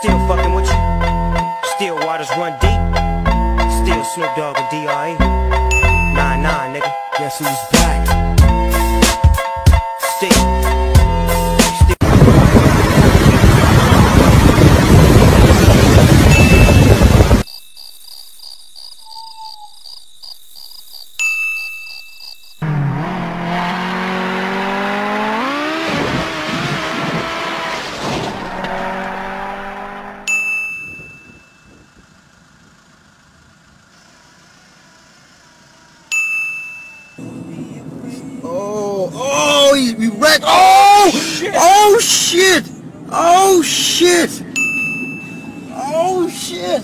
Still fucking with you. Still waters run deep. Still Snoop Dogg and D.R.E. Nine, nine, nigga. Guess who's back? Oh, oh, he, he wrecked. Oh, oh shit. Oh shit. Oh shit.